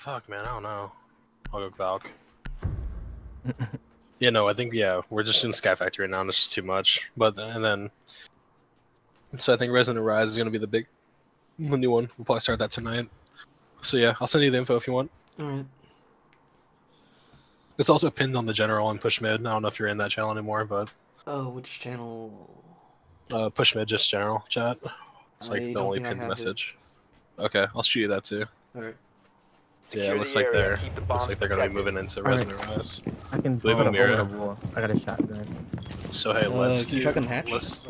Fuck, man, I don't know. I'll go Valk. yeah, no, I think yeah, we're just in Sky Factory right now, and it's just too much. But and then, so I think Resident Rise is gonna be the big, the new one. We'll probably start that tonight. So yeah, I'll send you the info if you want. Alright. It's also pinned on the general and push mid. I don't know if you're in that channel anymore, but Oh, which channel? uh, push mid just general chat. It's like I the only pinned have it. message. Okay, I'll shoot you that too. Alright. Yeah, it looks like they're the looks like they're gonna be moving into Alright. Resident Rise. I can Leave hold it up mirror. over the wall. I got a shotgun. So hey, Uh, let's can you do. shotgun hatch? Let's,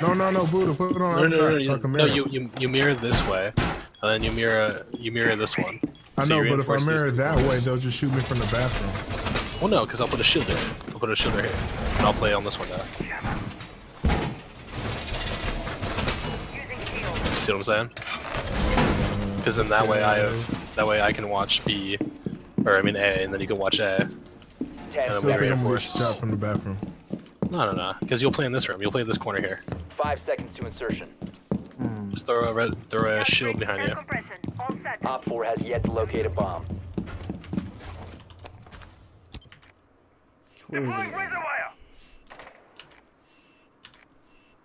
No, no, no, Buddha, put it on no, outside no, no, so I you, can no, mirror. you, you you mirror this way, and then you mirror you mirror this one. I so know, but if I mirror that way, they'll just shoot me from the bathroom. Well, no, because I'll put a shield there. I'll put a shield right here, and I'll play on this window. See what I'm saying? Because then that way I have that way I can watch B, or I mean A, and then you can watch A. Ten And Still think I'm gonna shot from the bathroom. No, no, no, because you'll play in this room. You'll play this corner here. Five seconds to insertion. Hmm. Just throw a red, throw a shield behind you. Op 4 has yet to locate a bomb. Where are they?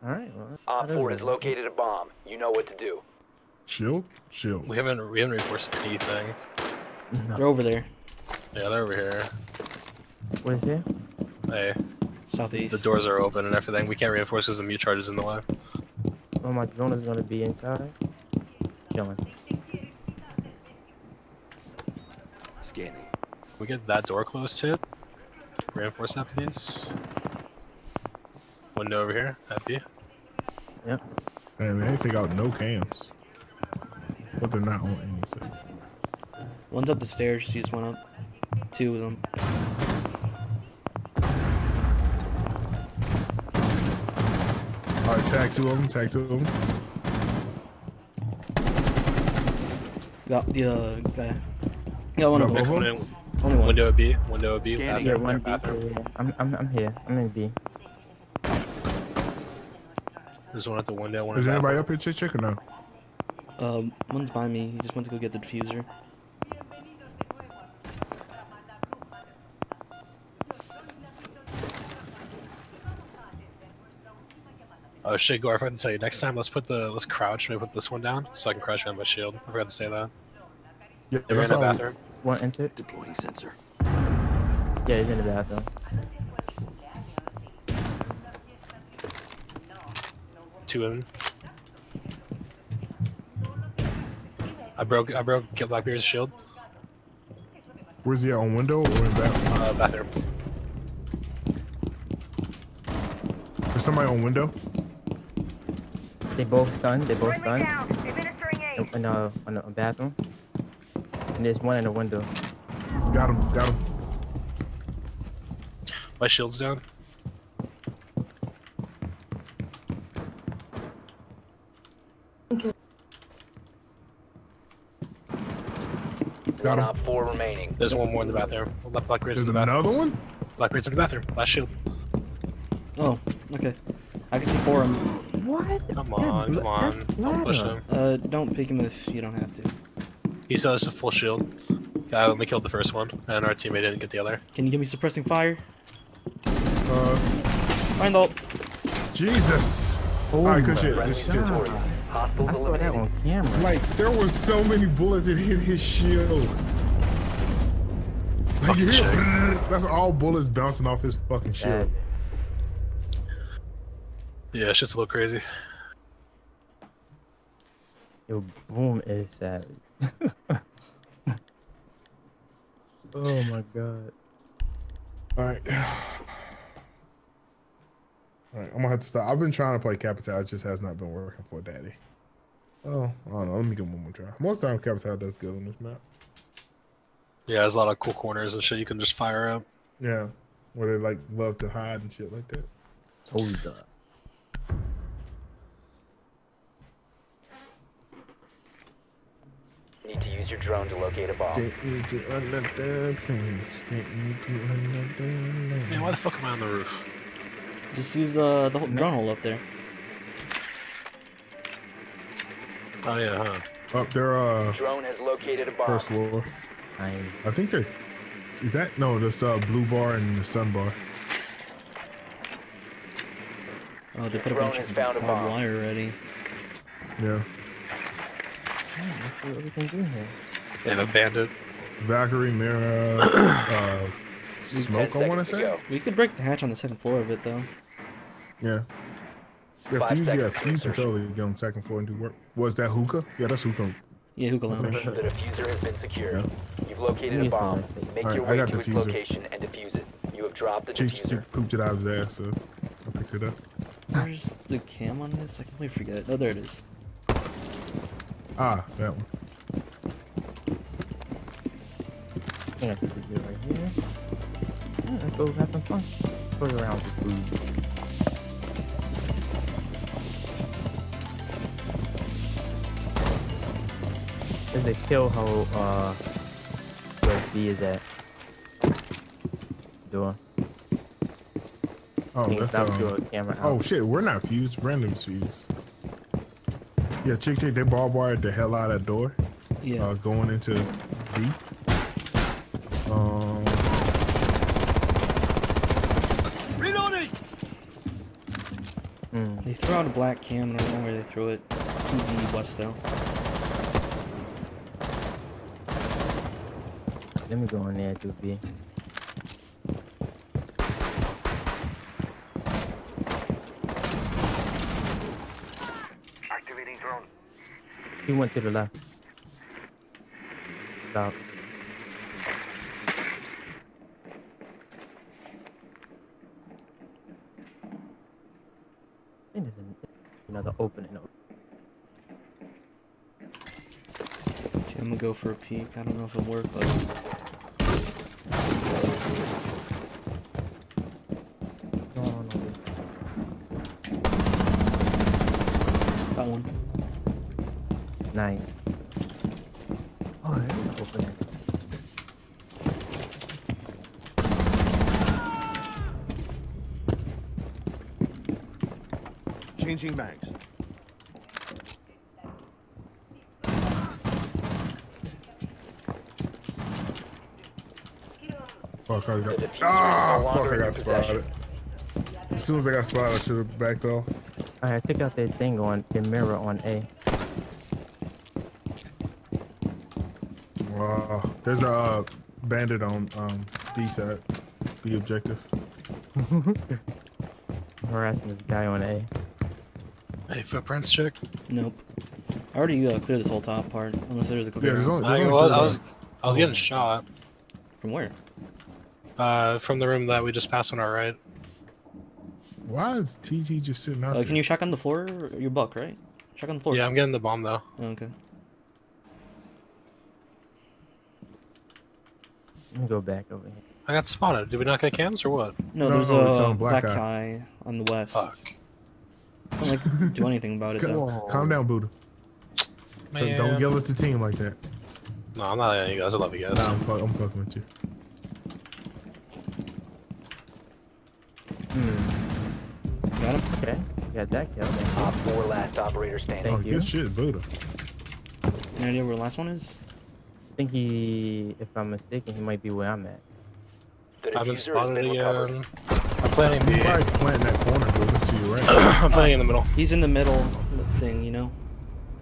Alright, well. Op four has located a bomb. You know what to do. Shield? Shield. We haven't we haven't reinforced anything. They're over there. Yeah, they're over here. What is it? Hey, Southeast. the doors are open and everything. We can't reinforce because the mute charge is in the way. Oh, my drone is gonna be inside. Chilling. Scanning. We get that door closed too. Reinforce that, please. Window over here. Happy. Yep. Man, they ain't take out no cams. But they're not on any side. One's up the stairs. She just went up. Two of them. Alright, tag two of them, tag two of them. Got the uh, guy. Got one of them. both? Coming in. Only one. Window B. Window B. Scanning. Bathroom. one bathroom. Yeah, I'm, I'm, I'm here. I'm in B. There's one at the window. One Is at anybody bathroom. up here, chick, chick, or no? Um, one's by me. He just went to go get the diffuser. Oh shit, Gore, I forgot to tell you. Next time, let's put the let's crouch. Maybe put this one down so I can crouch behind my shield. I forgot to say that. Yeah, They're in the all- bathroom. One entered. Deploying sensor. Yeah, he's in the bathroom. Two of I broke I broke Get Blackbeard's shield. Where's he at, on window or in bathroom? Uh, bathroom. Is somebody on window? They both stunned. They both stunned. In, in, uh, in the bathroom. And there's one in the window. Got him, got him. My shield's down. Got One him. Op 4 remaining. There's one more in the bathroom. Black- Blackbeard's There's in the bathroom. another one? Black Blackbeard's in the bathroom. Last shield. Oh, okay. I can see four of them. What? Come on, come on. That's Don't push him. Uh, don't pick him if you don't have to. He still has a full shield. I only killed the first one, and our teammate didn't get the other. Can you give me suppressing fire? Uh, Find ult. Jesus. Oh Alright, good my shit. Friendly Good shit. victorious. I Hostiles saw that on camera. Like, there was so many bullets that hit his shield. Like, you hear, brrr, that's all bullets bouncing off his fucking shield. Yeah, shit's a little crazy. Yo, boom is savage. oh my god. Alright. Alright, I'm gonna have to stop. I've been trying to play Capitão, it just has not been working for Daddy. Oh, I don't know. Let me give him one more try. Most time Capitão does good on this map. Yeah, there's a lot of cool corners and shit you can just fire up. Yeah. Where they like love to hide and shit like that. Hold up. Need to use your drone to locate a bomb. Take me to another place. Take me to another land. Man, why the fuck am I on the roof? Just use the the whole drone hole up there. Oh yeah, huh? Up there, uh, Drone has located a bomb. first floor. Nice. I think they're. Is that no? This uh, blue bar and the sun bar. Oh, they put a bunch of found a barbed bomb. wire already. Yeah. Alright, let's see what we can do here. They have a bandit. Valkyrie, Mira, uh, smoke. I want to say. go. We could break the hatch on the second floor of it though. Yeah. Yeah, Five Fuze, yeah, seconds to Fuze can insertion. totally get on second floor and do work. Was that hookah? Yeah, that's hookah. Yeah, hookah Okay. lounge. The diffuser has been secured. Yeah. You've located a bomb. Make Alright, your I way got to its diffuser. location and defuse it. You have dropped the Cheech diffuser. pooped it out of his ass, so I picked it up. Where's the cam on this? I completely forget. It. Oh, there it is. Ah, that one. I think I can do it right here. Yeah, let's go have some fun. Play around with food. There's a kill hole, uh, where B is at. Door. Oh, that's it's um, to a camera. Oh shit, we're not fused. Random's fused. Yeah, chick chick, they barbed wired the hell out of that door. Yeah. Uh, going into B. They threw out a black cam. I don't know where they threw it. It's 2B west though. Let me go in there to B. Activating drone. He went to the left. Stop. I think there's an, another opening. Okay, I'm gonna go for a peek. I don't know if it'll work, but No, no, no. got one. Nice. Oh, there's an opening. Changing mags. Fuck, I got. The diffuser is Ah, no fuck, I got spotted. As soon as I got spotted, I should have backed off. Alright, I took out that thing on the mirror on A. Wow. There's a uh, bandit on um, B side. B objective. Harassing this guy on A. Hey, footprints check. Nope. I already uh, cleared this whole top part. Unless there's a Yeah, there's only. I, There's only well, I was. I was getting shot From where? Uh, from the room that we just passed on our right. Why is TT just sitting out Uh, there? can you shotgun the floor? Your buck, right? Shotgun the floor. Yeah, I'm getting the bomb though. Oh, okay. Let me go back over here. I got spotted. Did we not get cams or what? No, No, there's no, it's a on black, Black eye on the west. Fuck. Don't like do anything about it Calm, though. calm down, Buddha. Don't- Man. Don't yell at the team like that. No, I'm not at you guys. I love you guys. Nah, I'm, fuck, I'm fucking with you. Hmm. Got him. Okay. Got that kill. then. Op 4 last operator standing. Oh, you. good shit, Buddha. Any idea where the last one is? I think he, if I'm mistaken, he might be where I'm at. I've been spotted been recovered. again. I'm planning You the. probably plant that corner, Buddha, to your right. I'm planning in the middle, He's in the middle thing, you know.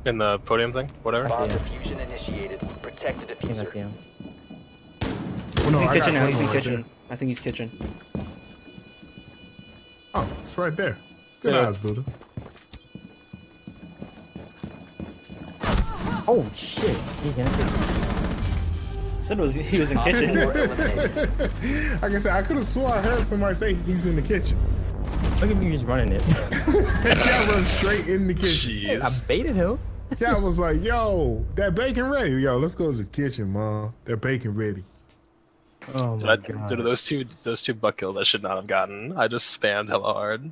in the podium thing, whatever. Bomb diffusion initiated. Protect the I think I see diffuser. him. Oh, He's in I kitchen now. He's in right kitchen. there. I think he's kitchen. Oh, it's right there. Good Yeah. eyes, Buddha. Oh shit! He's in it. Said it was he was in kitchen. 4 eliminated. like I could have swore I heard somebody say he's in the kitchen. Look at me just running it. That cat was straight in the kitchen. I baited him. Cat was like, "Yo, that bacon ready? Yo, let's go to the kitchen, mom. That bacon ready." Oh Dude, my I, god. dude, those two, those two butt kills I should not have gotten. I just spammed hella hard.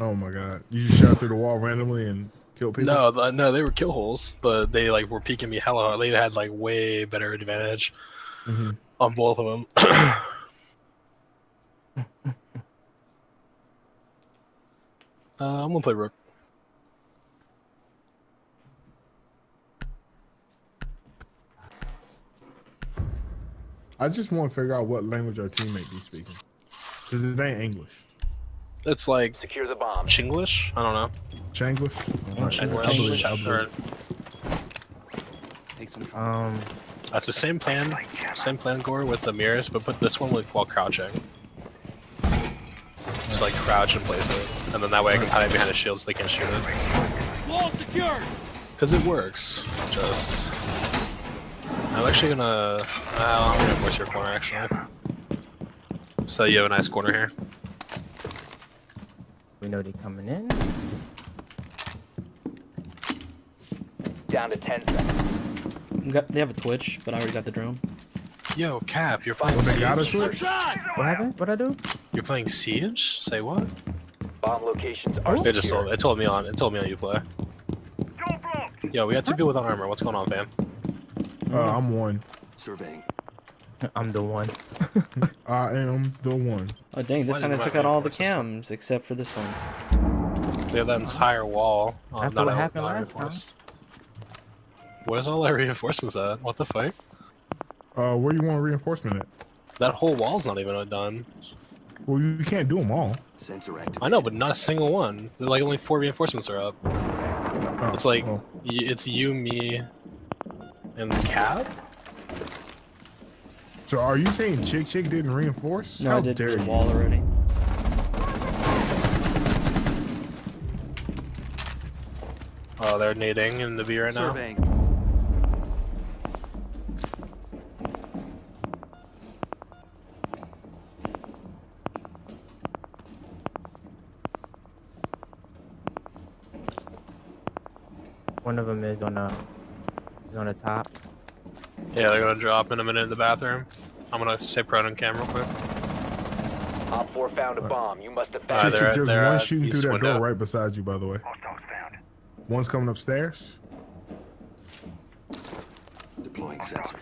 Oh my god! You just shot through the wall randomly and killed people. No, no, they were kill holes, but they like were peeking me hella hard. They had like way better advantage mm-hmm. on both of them. uh, I'm gonna play rook. I just want to figure out what language our teammate be speaking, because it ain't English. It's like Secure the bomb. Chinglish. I don't know. Changlish. Chinglish. I believe- I Chinglish. Or, Um, that's the same plan. Same plan, Gore, with the mirrors, but put this one with while crouching. Just like crouch and place it, and then that way I can hide behind the shield so they can't shoot it. Wall secured. Cause it works. Just. I'm actually gonna. Uh, I'm gonna force your corner actually. So you have a nice corner here. We know they coming in. Down to 10 seconds. Got- They have a Twitch, but I already got the drone. Yo, Cap, you're playing Well, they Siege. got us with. What happened? What'd I do? You're playing Siege? Say what? Bomb locations are It just told. It told me on. It told me on you play. Yo, we got two people without armor. What's going on, fam? Uh, I'm one. Surveying. I'm the one. I am the one. Oh dang, this time I took out all the reinforce this cams except for this one. We have that entire wall. Oh, After what happened not last time? Where's all that reinforcements at? What the fuck? Uh, where you want reinforcement at? That whole wall's not even done. Well, you can't do them all. Sensor activated. I know, but not a single one. They're like only four reinforcements are up. Oh, It's like oh. y- it's you, me, and Cap. So are you saying Chick Chick didn't reinforce? No, How I did dare the you? wall already. Oh, they're nading in the V right now. Surveying. One Yeah, they're gonna drop in a minute in the bathroom. I'm gonna stay prone on camera real quick. Op 4 found a bomb. You must Uh, defend Chick they're there's one shooting through that window. door right beside you, by the way. One's coming upstairs. Deploying sensor.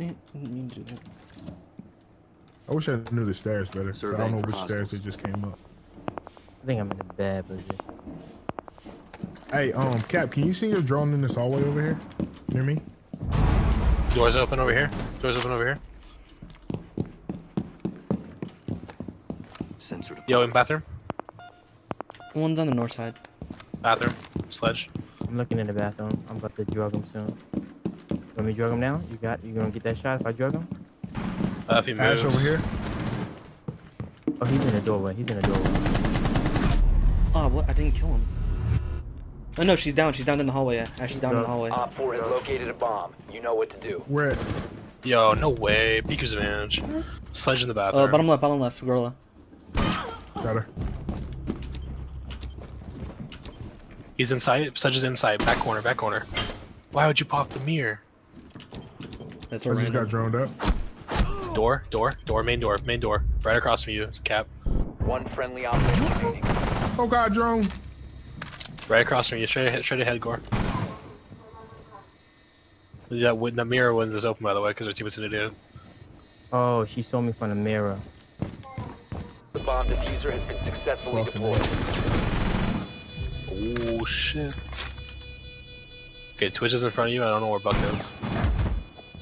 Eh, didn't mean to do that. I wish I knew the stairs better. I don't know for which stairs they just came up. I think I'm in a bad position. Hey, um, Cap, can you see your drone in this hallway over here? Near me? Doors open over here. Doors open over here. Sensor deployed. Yo, in bathroom. One's on the north side. Bathroom. Sledge. I'm looking in the bathroom. I'm about to drug him soon. Want me to drug him now? You got? You gonna get that shot if I drug him? Uh, if he moves. Ash over here. Oh, he's in the doorway. He's in the doorway. Oh, what? I didn't kill him. Oh no, she's down. She's down in the hallway. Ash is down in the hallway. Op 4 has located a bomb. You know what to do. Where? Yo, no way. Peeker's advantage. Sledge in the bathroom. Uh, bottom left, bottom left, gorilla. Got her. He's inside. Sledge is inside. Back corner. Back corner. Why would you pop the mirror? That's a I just got droned up. Door. Door. Door. Main door. Main door. Right across from you. Cap. One friendly operator remaining. Oh God, drone. Right across from you. Straight ahead. Straight ahead. Gore. Yeah, win- the mirror window is open by the way because our team is an idiot. Oh, she saw me from the mirror. The bomb diffuser has been successfully Fucking deployed. Oh shit. Okay, Twitch is in front of you. I don't know where Buck is.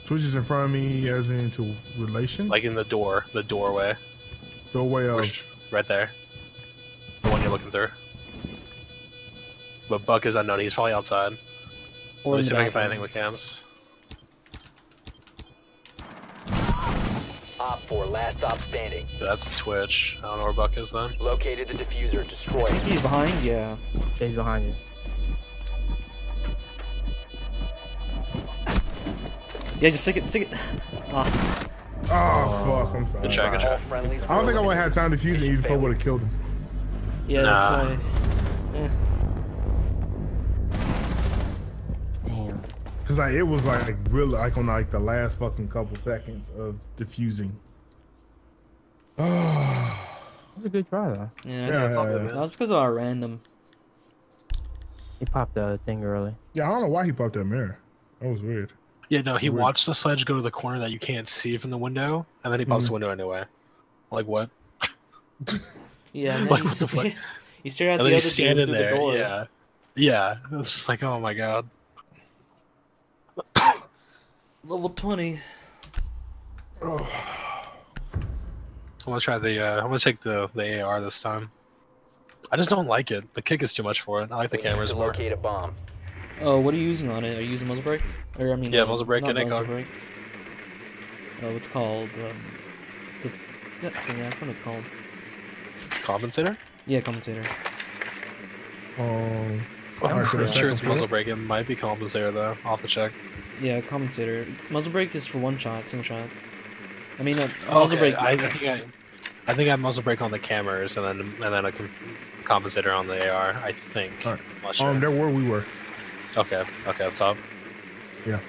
Twitch is in front of me, as into relation. Like in the door, the doorway, doorway of. Where's- right there. The one you're looking through. But Buck is unknown. He's probably outside. Or Let me see if I can find anything with cams. Op 4, last stop standing. That's Twitch. I don't know where Buck is then. Located the diffuser. Destroy I think he's behind. Yeah. He's behind you. Yeah, just stick it, stick it. Ah, Oh, fuck! I'm sorry. Good try, good try. I don't think I would have had time to fuse it even if I would have killed him. yeah, Nah. that's why. Eh. Damn. Cause like it was like really like on like the last fucking couple seconds of diffusing. Oh, That's a good try though. Yeah, yeah, it's all yeah, good, yeah. that was because of our random. He popped the thing early. Yeah, I don't know why he popped that mirror. That was weird. Yeah, no, he Weird. watched the sledge go to the corner that you can't see from the window, and then he pops Mhm. the window anyway. Like what? Yeah, and Like, what the fuck? sta- you stare at And the other he's dude through there. the door. Yeah. Yeah. It's just like, oh my god. Level 20. I'm gonna try the. Uh, I'm gonna take the the AR this time. I just don't like it. The kick is too much for it. I like the We need cameras to more. locate a bomb. Oh, what are you using on it? Are you using muzzle brake? Or I mean, Yeah, uh, muzzle brake not and muzzle ACOG. brake. Oh, it's called um, the yeah, yeah, that's what it's called. Compensator? Yeah, commentator. Um, I'm pretty sure it's second muzzle floor? brake. It might be compensator though. I'll have to check. Yeah, compensator. Muzzle brake is for one shot, single shot. I mean, uh, muzzle Okay, brake. I, I think I, I think I have muzzle brake on the cameras and then and then a com- compensator on the AR. I think. Alright. I'm sure. um, there where we were. Okay. Okay. Up top. Yeah.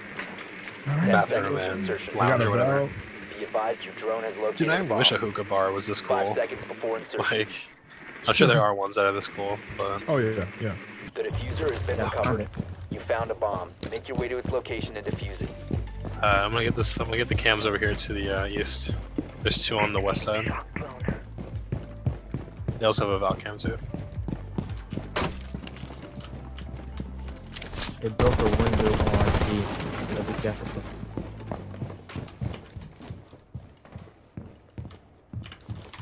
Bathroom seconds and insertion. We got lounge or whatever. valve. Be advised your drone has located Dude, I a bomb. wish a hookah bar was this cool. seconds before insertion. Like, I'm sure there are ones that are this cool, but Oh yeah, yeah. The diffuser has been Oh, uncovered. You found a bomb. Make your way to its location and defuse it. uh, I'm gonna get this. I'm gonna get the cams over here to the uh, east. There's two on the west side. They also have a Val cam too. They broke a window on B. So be careful.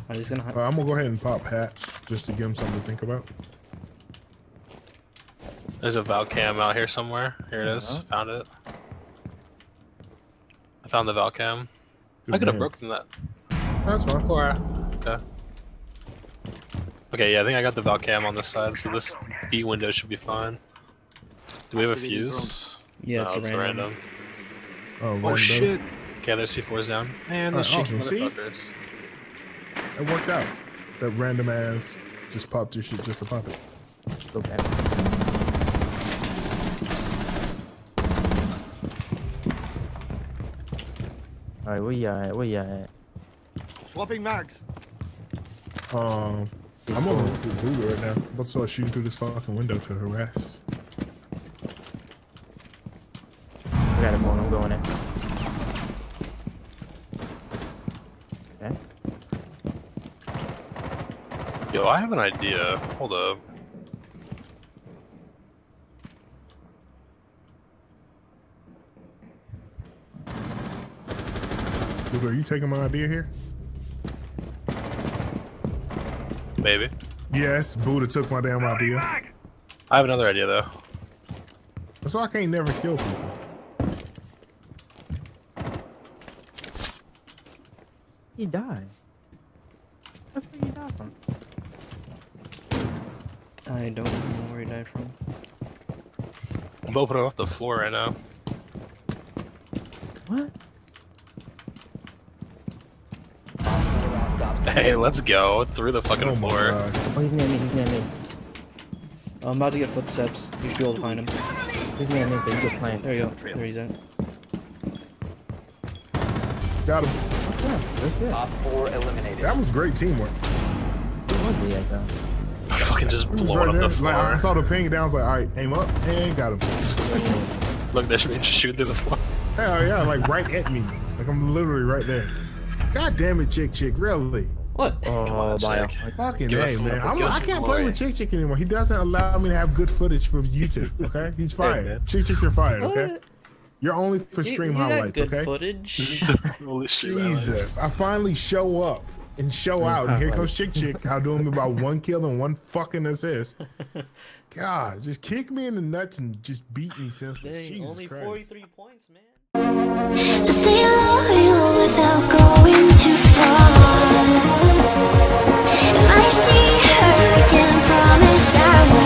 I'm just gonna. Uh, hi- I'm gonna go ahead and pop hatch just to give him something to think about. There's a Valcam out here somewhere. Here it is. Uh-huh. Found it. I found the Valcam. I could have broken that. That's fine. Or okay. Okay, yeah, I think I got the Valcam on this side, so this B window should be fine. Do we have a Fuze? Yeah, no, it's, a random. Oh, Oh window. shit! Okay, there's C4s down. And those Alright, cheeky awesome. See? motherfuckers. It worked out. That random ass just popped your shit just to pop it. Okay. Alright, where you at? Where you at? Swapping mags. Um, I'm over with Voodoo right now. I'm about to start shooting through this fucking window to harass. I got a phone, I'm going in. Okay. Yo, I have an idea. Hold up. Voodoo, are you taking my idea here? Maybe. Yes, Buddha took my damn idea. I have another idea though. That's why I can't never kill people. He died. That's where you died from. I don't know where he died from. I'm opening off the floor right now. What? Hey, let's go through the fucking Oh floor. Oh, he's near me, he's near me. I'm about to get footsteps. You should be able to find him. He's near me, so you get playing. There you go. There he's at. Got him. Yeah, that's good. Op 4 eliminated. That was great teamwork. What was he at, though? I'm fucking just blowing right up there. the Like, I saw the ping down. I was like, all right, aim up and got him. Look, there's me just shooting through the floor. Hell yeah, like right at me. Like I'm literally right there. God damn it, chick chick, really? What? Oh, bio. Jake. Fucking Give us hey, man. I'm, I can't play with Chick Chick anymore. He doesn't allow me to have good footage for YouTube. Okay, he's fired. man. Chick Chick, you're fired. Okay, you're only for You- stream you got highlights. good Okay. footage. Holy shit, Alex. Jesus, I finally show up and show out. And here comes Chick Chick. I'll do him about one kill and one fucking assist. God, just kick me in the nuts and just beat me senseless. Only Christ. 43 points, man. Stay loyal without going too far. If I see her again, promise I will.